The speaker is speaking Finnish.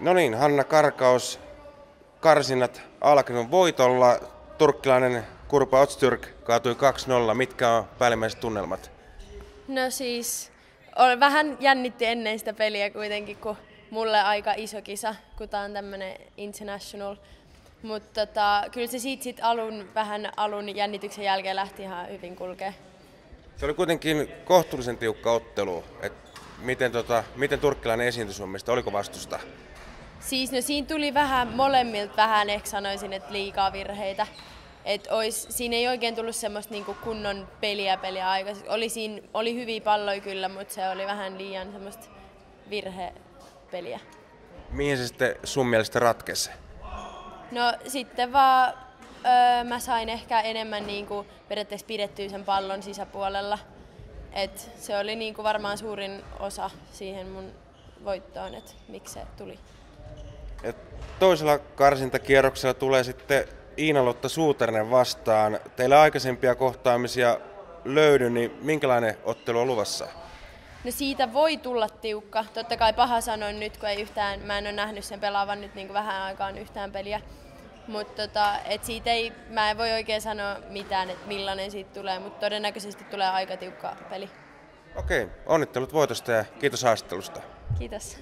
No niin, Hanna Karkaus, karsinat alkanut voitolla. Turkkilainen Kurpa Otstyrk kaatui 2-0. Mitkä on päällimmäiset tunnelmat? No siis, ol- vähän jännitti ennen sitä peliä kuitenkin, kun mulle aika iso kisa, kun tää on tämmönen international. Mutta tota, kyllä se siitä sit alun, vähän alun jännityksen jälkeen lähti ihan hyvin kulkee. Se oli kuitenkin kohtuullisen tiukka ottelu. Et miten, tota, miten turkkilainen esiintyi sun mielestä? Oliko vastusta? Siis no siinä tuli vähän molemmilta vähän, ehkä sanoisin, että liikaa virheitä. Et ois, siinä ei oikein tullut semmoista niinku kunnon peliä peliä aikaisemmin. Oli, siinä, oli hyviä palloja kyllä, mutta se oli vähän liian semmoista virhepeliä. Mihin se sitten sun mielestä ratkesi? No sitten vaan öö, mä sain ehkä enemmän niinku periaatteessa pidettyä sen pallon sisäpuolella. Et se oli niinku varmaan suurin osa siihen mun voittoon, että miksi se tuli. Et toisella karsintakierroksella tulee sitten Iina-Lotta Suuternen vastaan. Teillä aikaisempia kohtaamisia löydy, niin minkälainen ottelu on luvassa? No siitä voi tulla tiukka. Totta kai paha sanoa nyt, kun ei yhtään, mä en ole nähnyt sen pelaavan nyt niin kuin vähän aikaan yhtään peliä. Mutta tota, et siitä ei, mä en voi oikein sanoa mitään, että millainen siitä tulee, mutta todennäköisesti tulee aika tiukka peli. Okei, onnittelut voitosta ja kiitos haastattelusta. Kiitos.